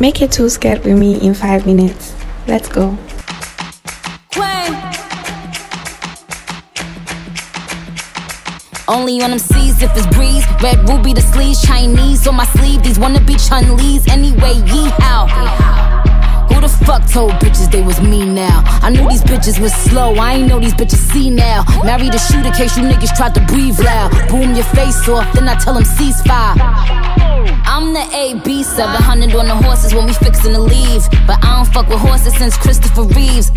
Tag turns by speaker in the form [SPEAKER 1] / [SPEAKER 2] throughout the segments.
[SPEAKER 1] Make it tulle skirt with me in 5 minutes. Let's go.
[SPEAKER 2] Only on them seas if it's breeze. Red Ruby da Sleeze, Chinese on my sleeve. These wanna be Chun-Li's anyway. Yee how? Who the fuck told bitches they was me now? I knew these bitches was slow. I ain't know these bitches see now. Married a shooter case you niggas tried to breathe loud. Boom your face off, then I tell them ceasefire. I'm the AB 700 on the horses when we fixin' to leave. But I don't fuck with horses since Christopher Reeves.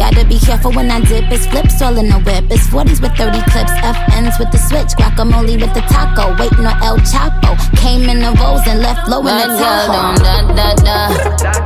[SPEAKER 2] Gotta be careful when I dip. It's flips all in the whip. It's 40s with 30 clips. FNs with the switch. Guacamole with the taco. Waiting on El Chapo. Came in the rolls and left low in the Tahoe. Da, da, da.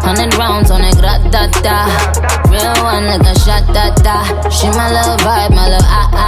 [SPEAKER 2] Hundred rounds on it. Gra, da, da. Real one like a shot. Da, da. She my little vibe. My little ah, ah, ah.